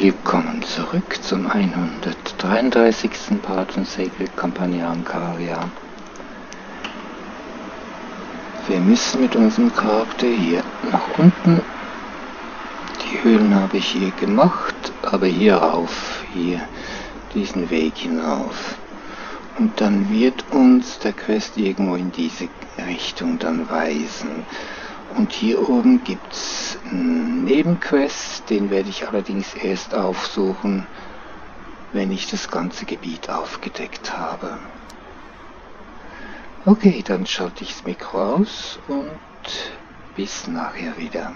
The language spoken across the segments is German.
Willkommen zurück zum 133. Part von Sacred Campania Ankaria. Wir müssen mit unserem Charakter hier nach unten. Die Höhlen habe ich hier gemacht, aber hier rauf, hier diesen Weg hinauf. Und dann wird uns der Quest irgendwo in diese Richtung dann weisen. Und hier oben gibt es einen Nebenquest, den werde ich allerdings erst aufsuchen, wenn ich das ganze Gebiet aufgedeckt habe. Okay, dann schalte ich das Mikro aus und bis nachher wieder.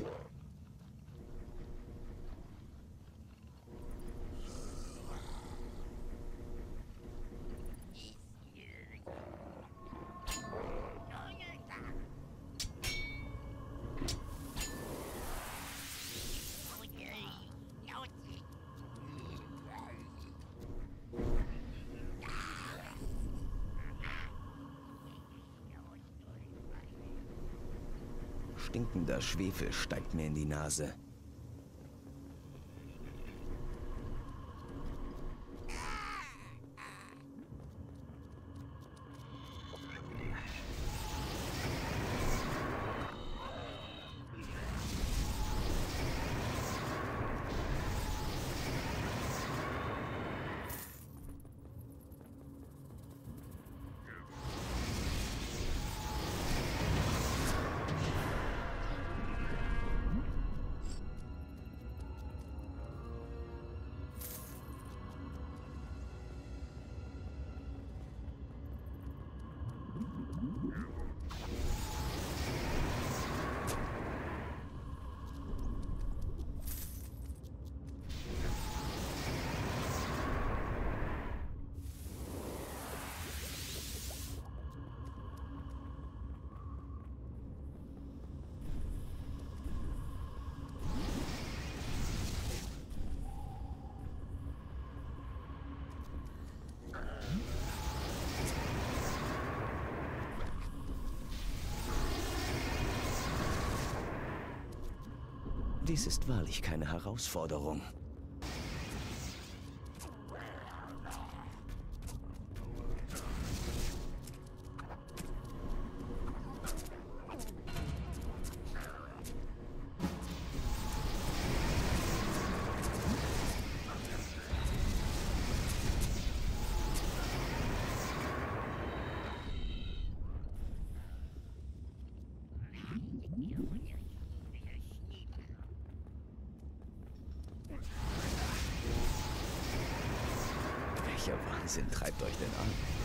красиво. Stinkender Schwefel steigt mir in die Nase. Dies ist wahrlich keine Herausforderung. Welcher Wahnsinn treibt euch denn an?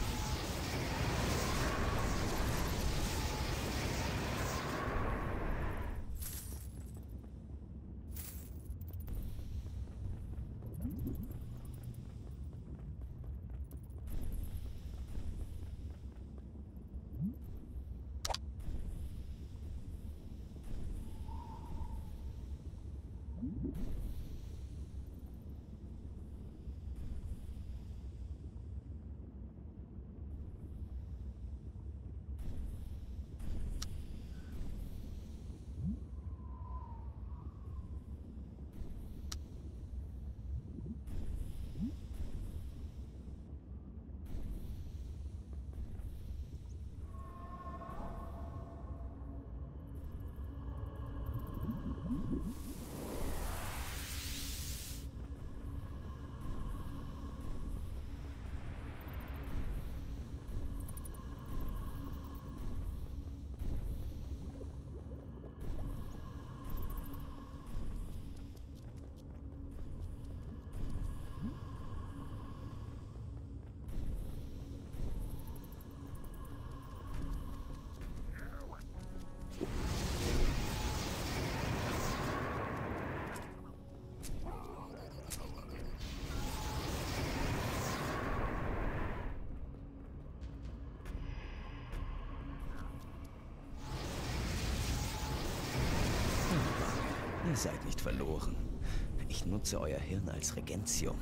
Ihr seid nicht verloren. Ich nutze euer Hirn als Regentium.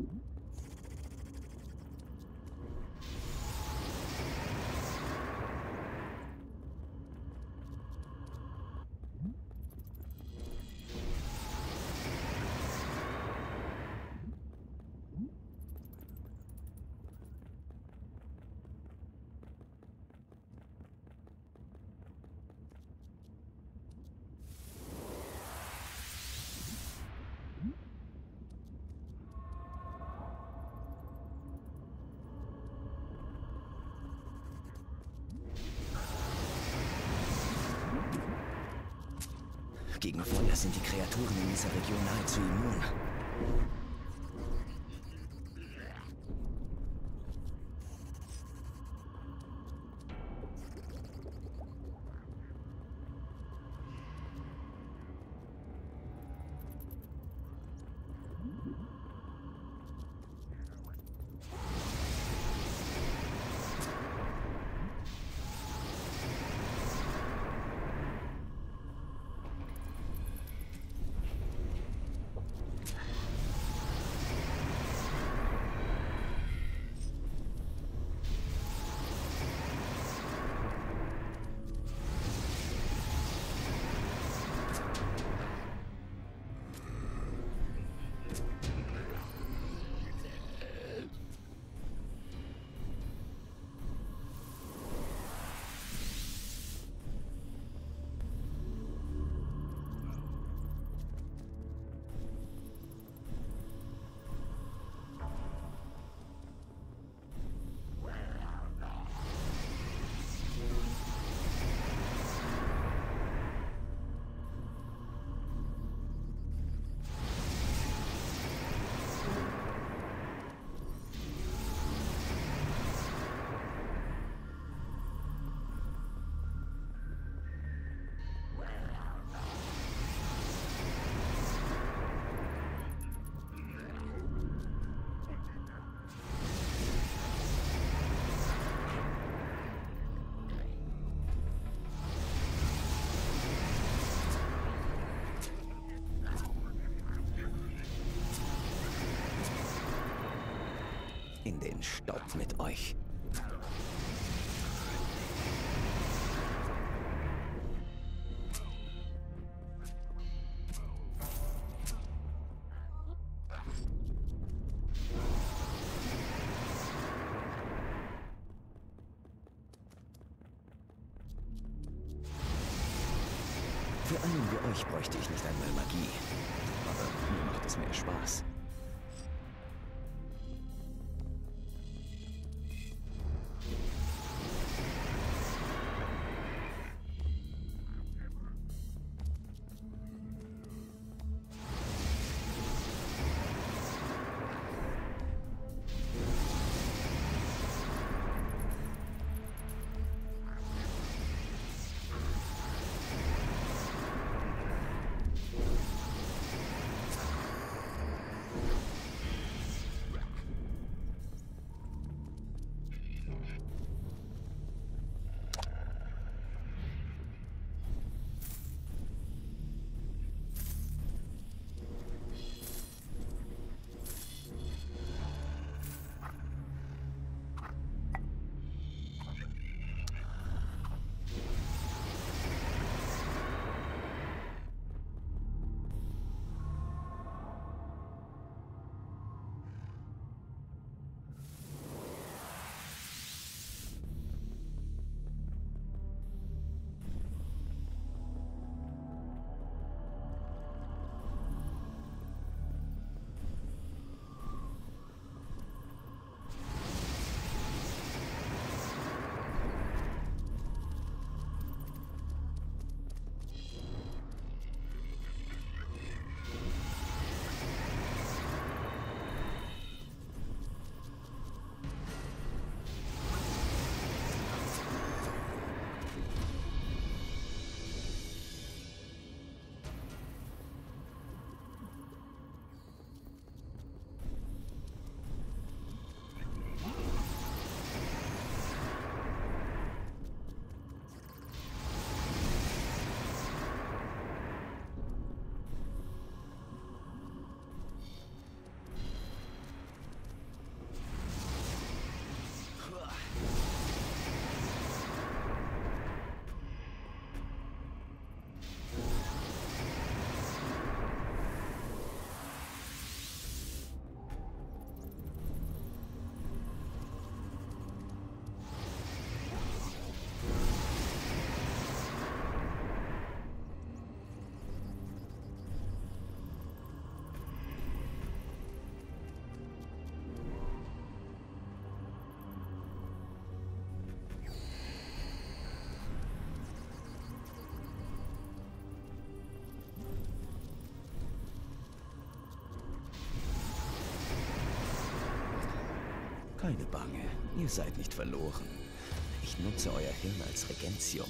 Mm-hmm. Gegen Feuer sind die Kreaturen in dieser Region nahezu immun. Mit euch. Für einen wie euch bräuchte ich nicht einmal Magie. Aber mir macht es mehr Spaß. わ Keine Bange, ihr seid nicht verloren. Ich nutze euer Hirn als Regentium.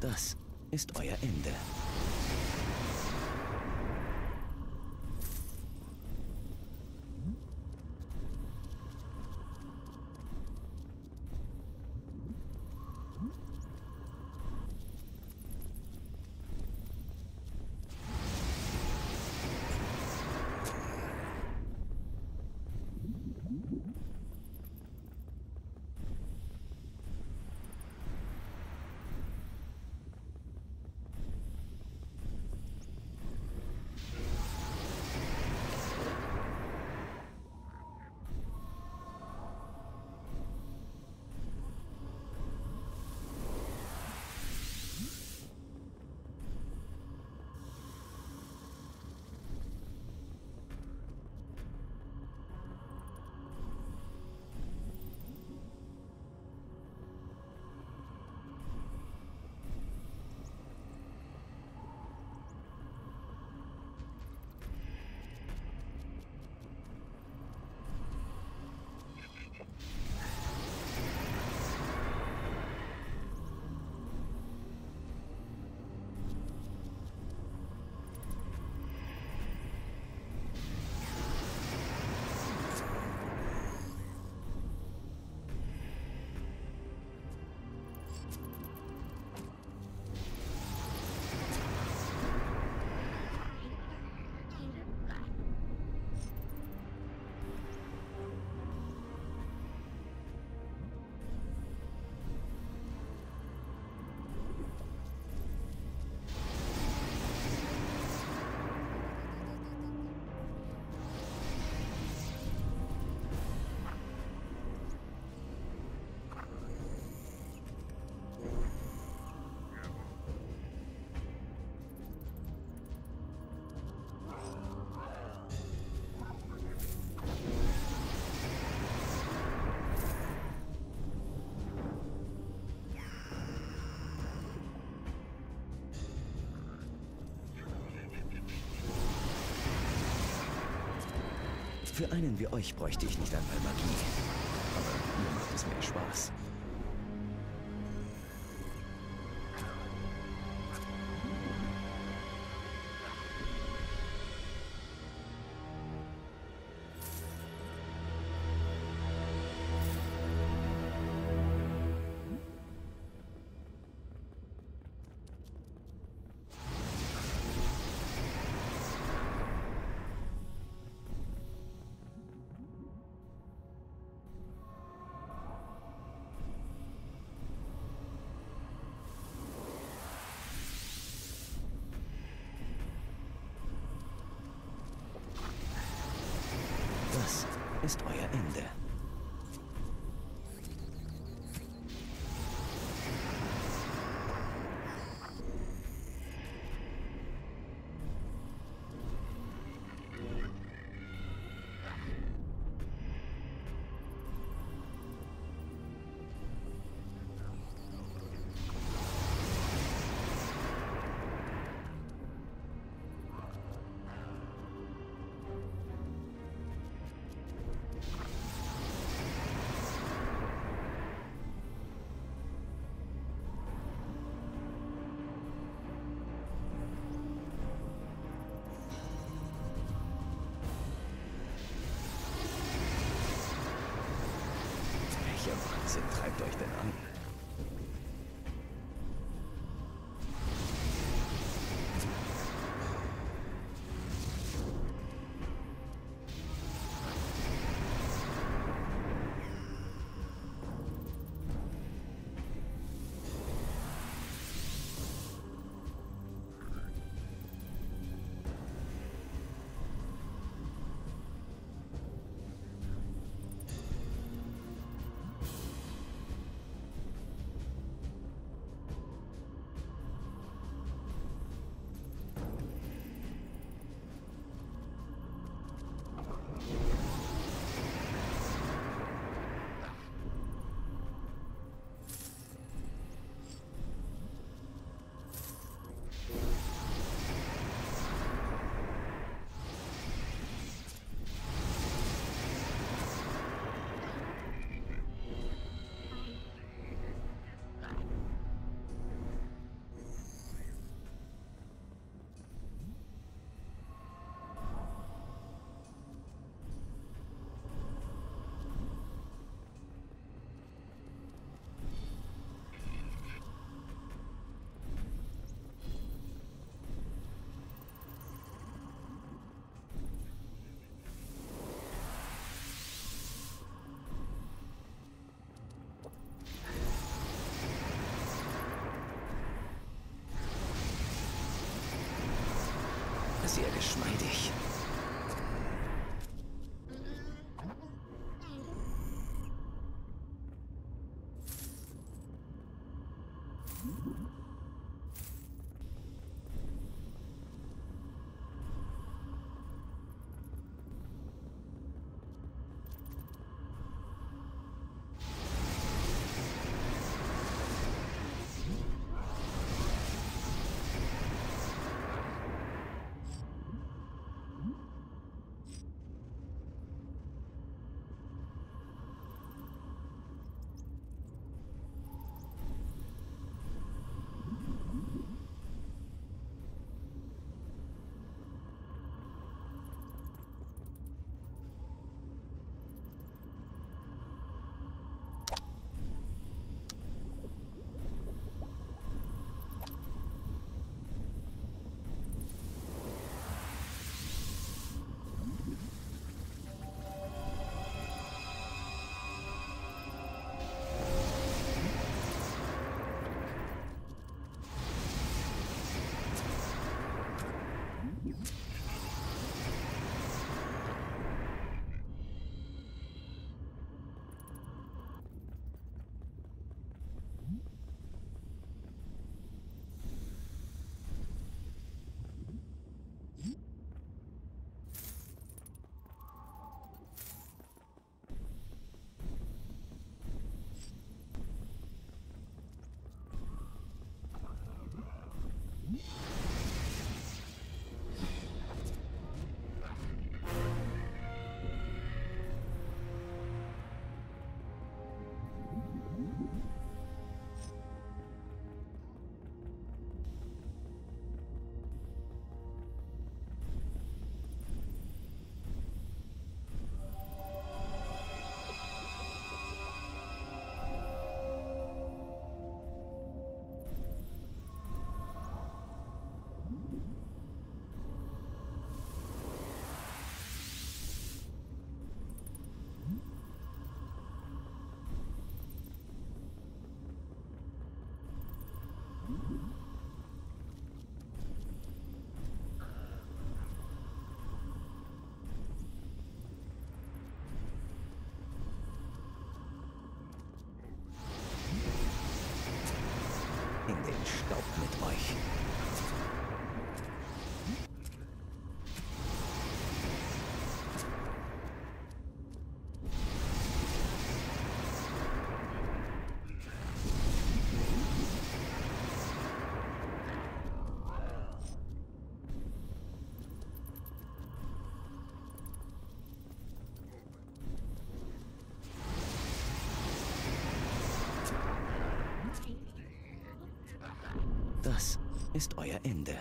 Das ist euer Ende. Für einen wie euch bräuchte ich nicht einmal Magie. Aber mir macht es mehr Spaß. Wahnsinn treibt euch denn an? Sehr geschmeidig. Ist euer Ende.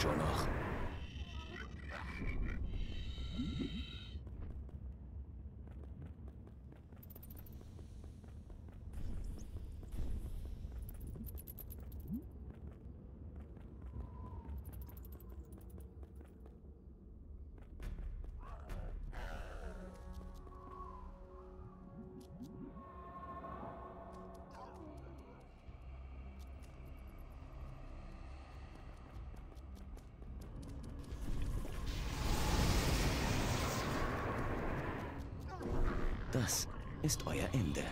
Schon noch. Das ist euer Ende.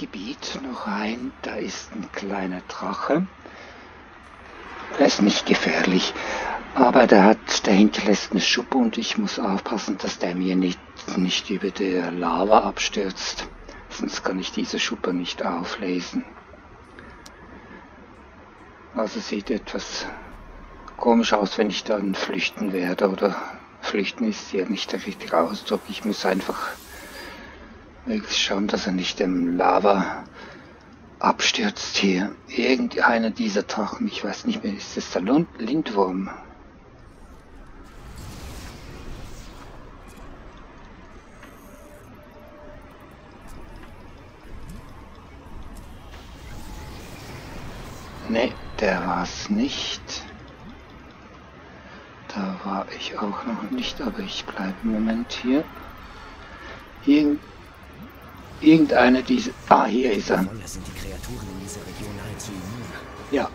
Gebiet noch rein. Da ist ein kleiner Drache. Er ist nicht gefährlich, aber der hat, der hinterlässt eine Schuppe und ich muss aufpassen, dass der mir nicht, nicht über der Lava abstürzt. Sonst kann ich diese Schuppe nicht auflesen. Also sieht etwas komisch aus, wenn ich dann flüchten werde. Oder flüchten ist ja nicht der richtige Ausdruck. Ich muss einfach wirklich schauen, dass er nicht im Lava abstürzt hier. Irgendeiner dieser Drachen, ich weiß nicht mehr, ist das der Lindwurm? Ne, der war's nicht. Da war ich auch noch nicht, aber ich bleibe im Moment hier. Irgend irgendeine diese. Ah, hier ist er. sind die Kreaturen in dieser Region nahezu immun. Ja.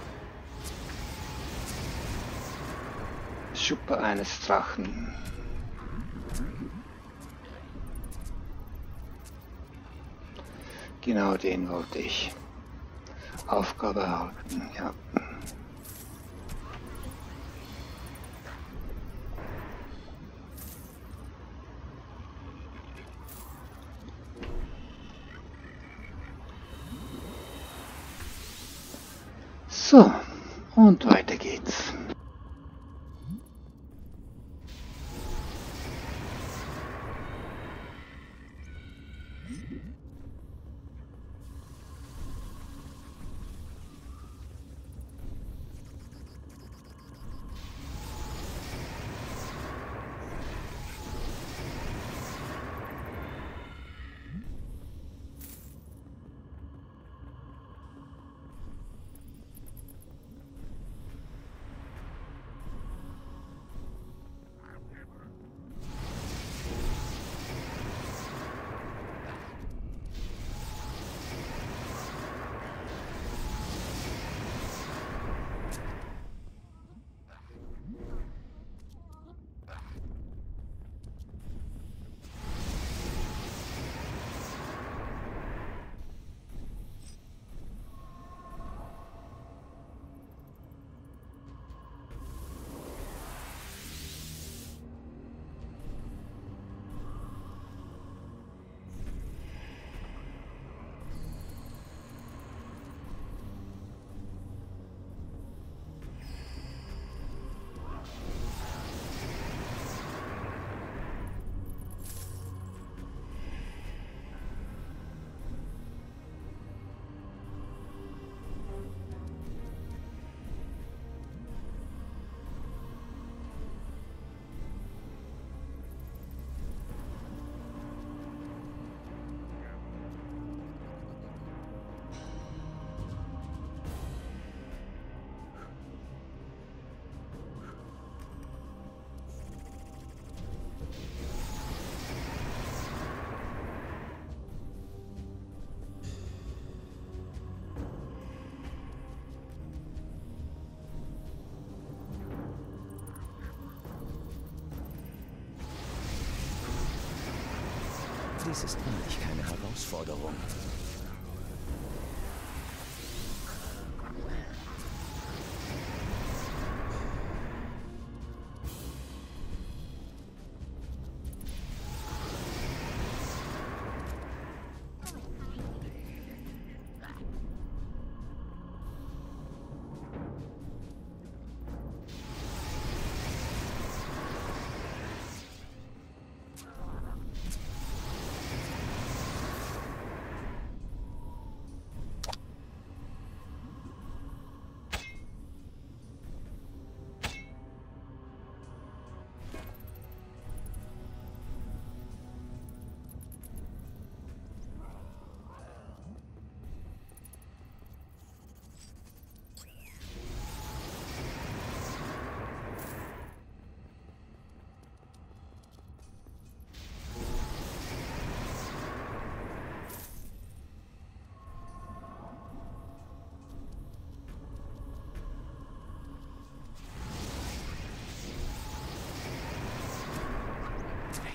Schuppe eines Drachen. Genau den wollte ich. Aufgabe erhalten, ja. Dies ist wahrlich keine Herausforderung.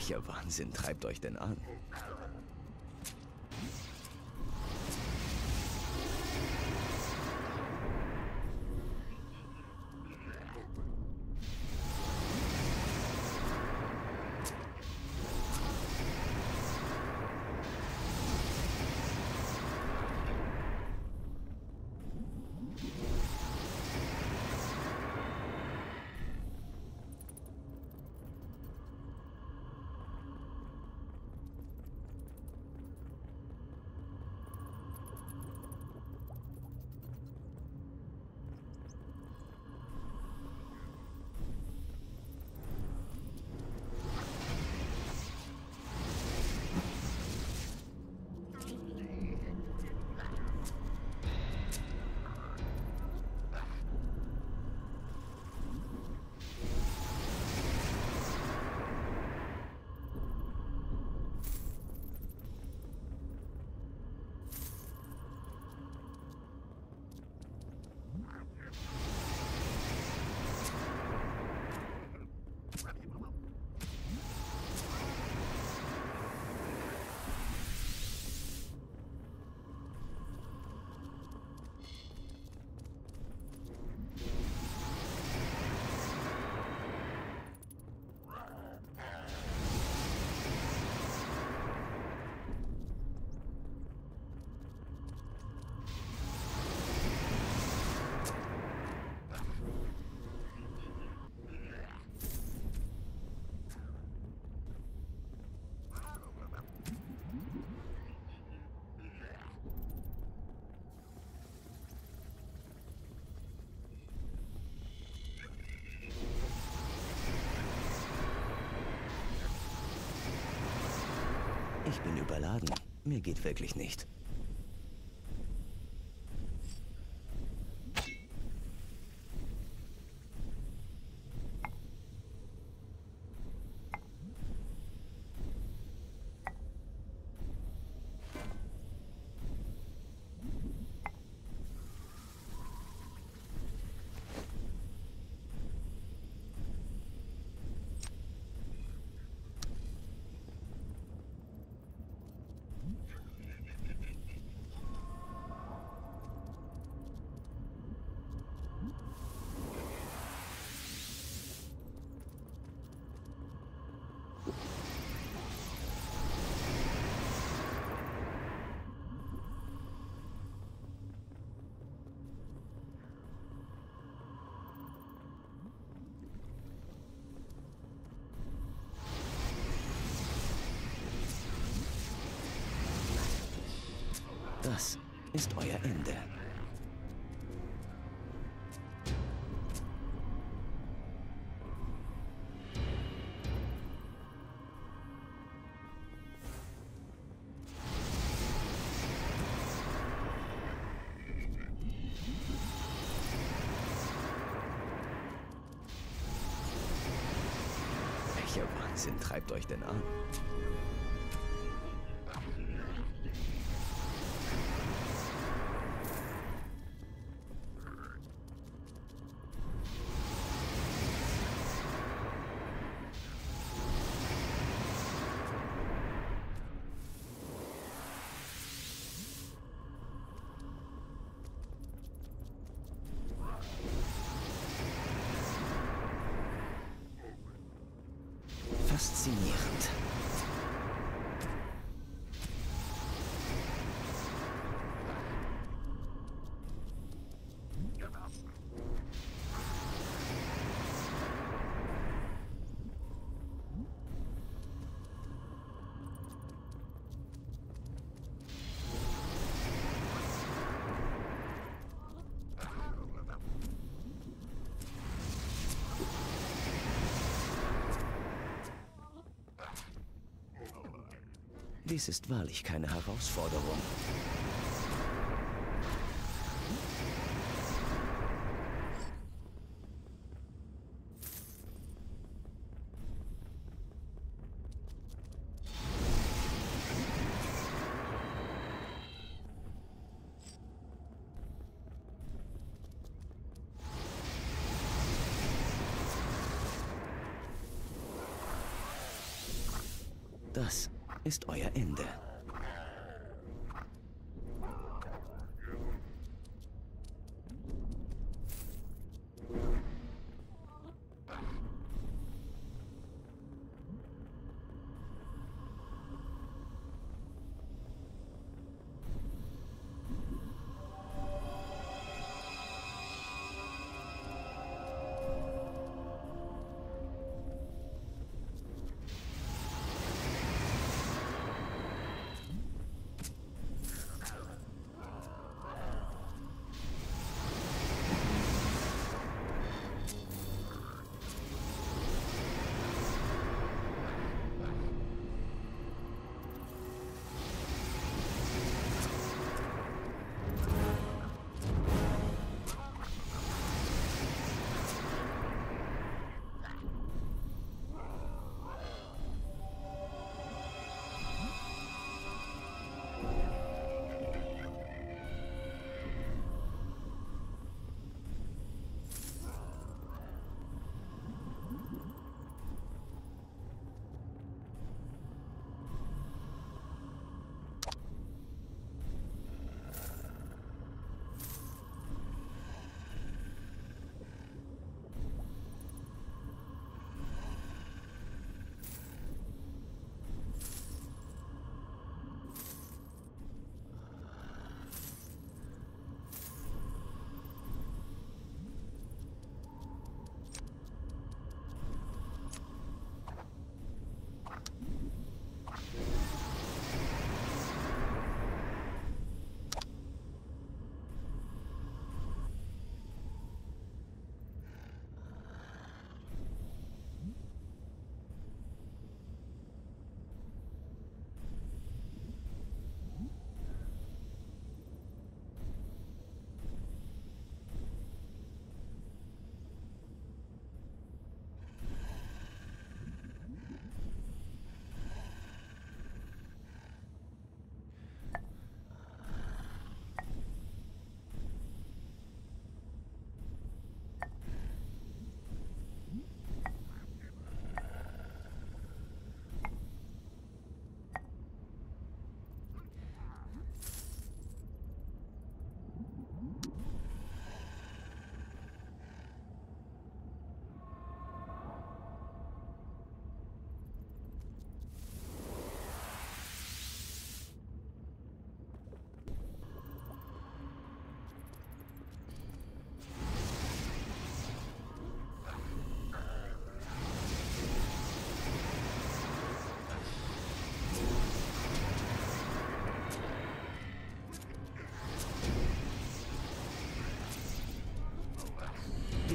Welcher Wahnsinn treibt euch denn an? Ich bin überladen. Mir geht wirklich nicht. Wahnsinn treibt euch denn an? Faszinierend. Dies ist wahrlich keine Herausforderung.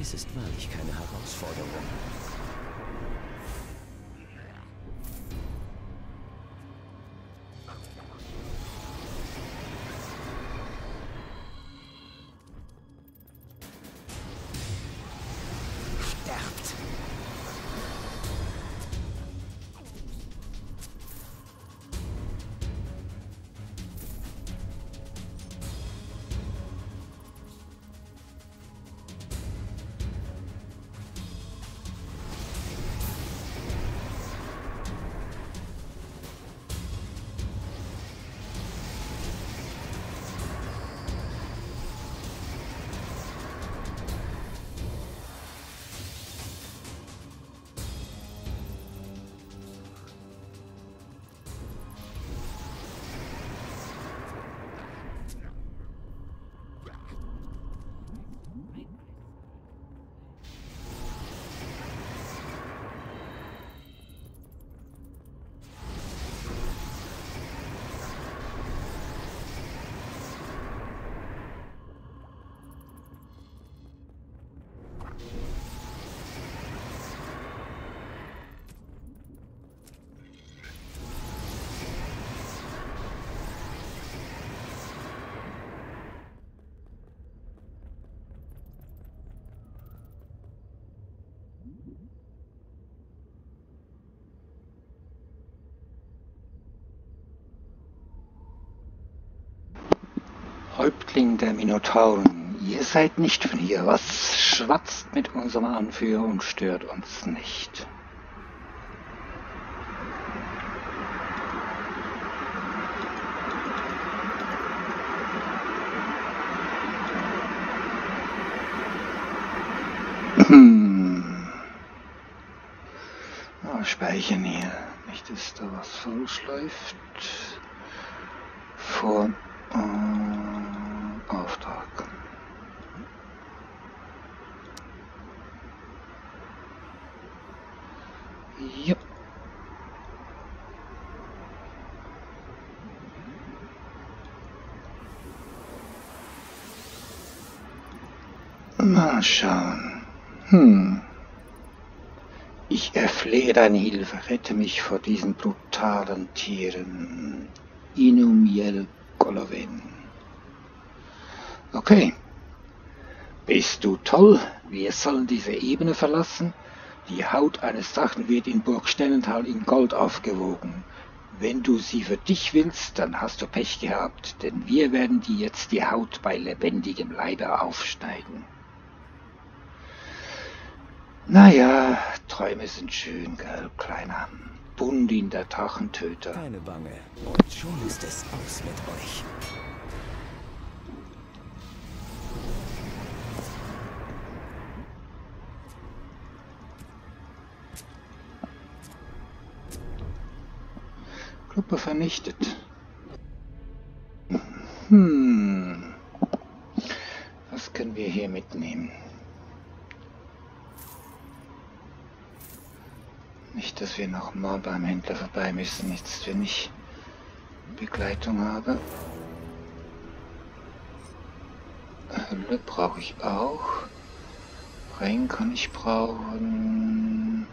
Dies ist wahrlich keine Herausforderung. Häuptling der Minotauren, ihr seid nicht von hier. Was schwatzt mit unserem Anführer und stört uns nicht? Hm. Oh, speichern hier. Nicht, dass da was falsch läuft. Vor. Mal schauen. Hm. Ich erflehe deine Hilfe, rette mich vor diesen brutalen Tieren. Inumiel Goloven. Okay. Bist du toll? Wir sollen diese Ebene verlassen. Die Haut eines Drachen wird in Burg Stellenthal in Gold aufgewogen. Wenn du sie für dich willst, dann hast du Pech gehabt, denn wir werden dir jetzt die Haut bei lebendigem Leibe aufschneiden. Naja, Träume sind schön, gell, Kleiner. Bundin, der Drachentöter. Keine Bange. Und schon ist es aus mit euch. Gruppe vernichtet. Hm. Was können wir hier mitnehmen? Nicht, dass wir noch mal beim Händler vorbei müssen, jetzt wenn ich Begleitung habe. Hölle brauche ich auch. Rein kann ich brauchen.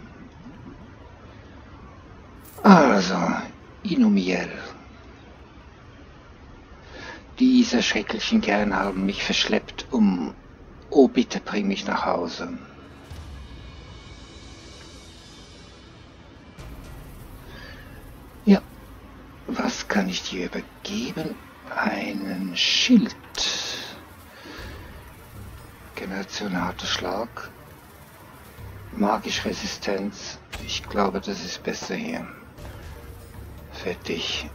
Also, Inumiel. Diese schrecklichen Kerlen haben mich verschleppt, um... Oh, bitte bring mich nach Hause. Was kann ich dir übergeben? Einen Schild. Generation harter Schlag. Magisch Resistenz. Ich glaube, das ist besser hier fertig.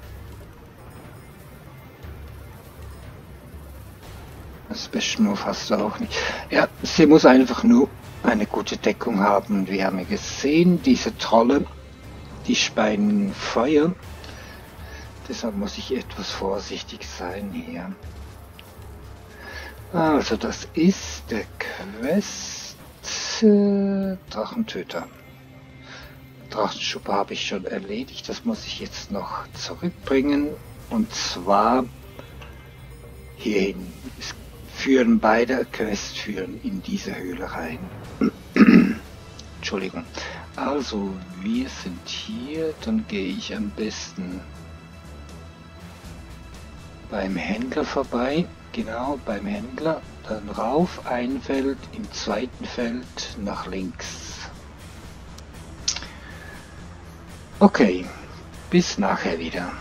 Special Move hast du auch nicht. Ja, sie muss einfach nur eine gute Deckung haben. Wir haben gesehen, diese Trolle, die speien Feuer. Deshalb muss ich etwas vorsichtig sein hier. Also das ist der Quest äh, Drachentöter. Drachenschuppe habe ich schon erledigt. Das muss ich jetzt noch zurückbringen. Und zwar hierhin. Es führen beide Quests führen in diese Höhle rein. Entschuldigung. Also, wir sind hier, dann gehe ich am besten beim Händler vorbei. Genau, beim Händler. Dann rauf, ein Feld, im zweiten Feld nach links. Okay, bis nachher wieder.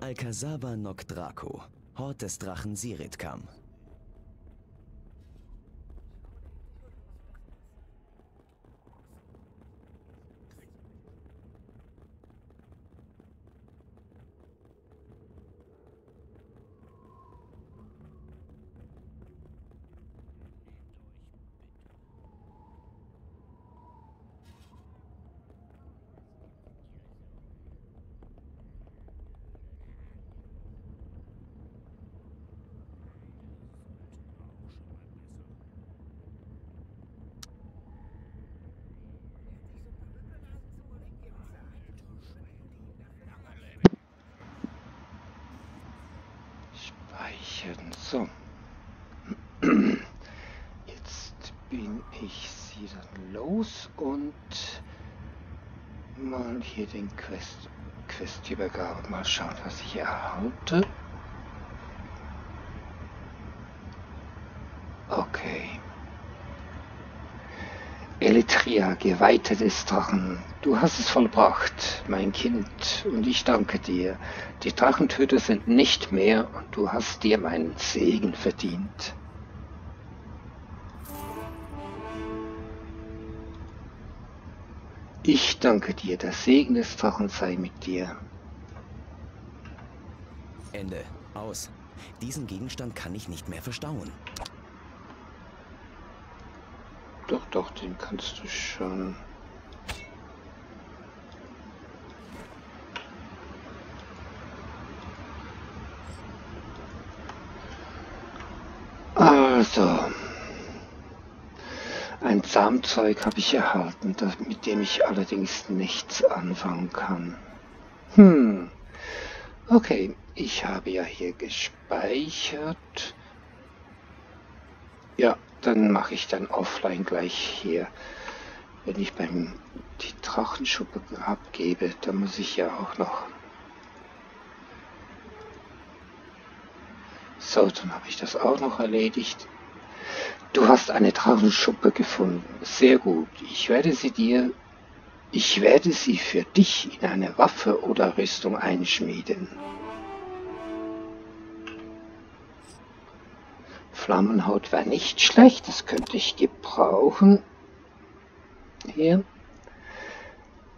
Alcazaba Nok Draco, Hort des Drachen Siritkam. Speichern. So. Jetzt bin ich hier dann los und hier den Quest, Quest übergabe. Mal schauen, was ich erhalte. Okay. Elitria, Geweihte des Drachen, du hast es vollbracht, mein Kind, und ich danke dir. Die Drachentöter sind nicht mehr, und du hast dir meinen Segen verdient. Ich danke dir, der Segen des Drachen sei mit dir. Ende. Aus. Diesen Gegenstand kann ich nicht mehr verstauen. Doch, doch, den kannst du schon. Also, ein Samenzeug habe ich erhalten, das, mit dem ich allerdings nichts anfangen kann. Hm, okay, ich habe ja hier gespeichert. Ja, dann mache ich dann offline gleich hier. Wenn ich beim die Drachenschuppe abgebe, dann muss ich ja auch noch. So, dann habe ich das auch noch erledigt. Du hast eine Drachenschuppe gefunden. Sehr gut. Ich werde sie dir. Ich werde sie für dich in eine Waffe oder Rüstung einschmieden. Flammenhaut wäre nicht schlecht, das könnte ich gebrauchen. Hier.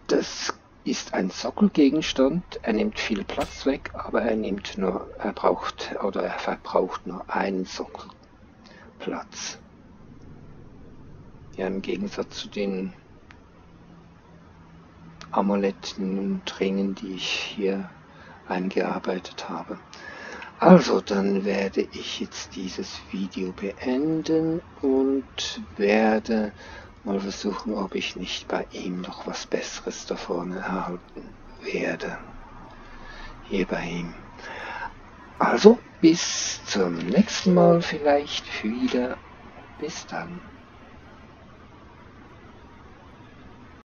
Das ist ein Sockelgegenstand. Er nimmt viel Platz weg, aber er nimmt nur, er braucht oder er verbraucht nur einen Sockelplatz. Ja, im Gegensatz zu den Amuletten und Ringen, die ich hier eingearbeitet habe. Also, dann werde ich jetzt dieses Video beenden und werde mal versuchen, ob ich nicht bei ihm noch was Besseres da vorne erhalten werde. Hier bei ihm. Also, bis zum nächsten Mal vielleicht wieder. Bis dann.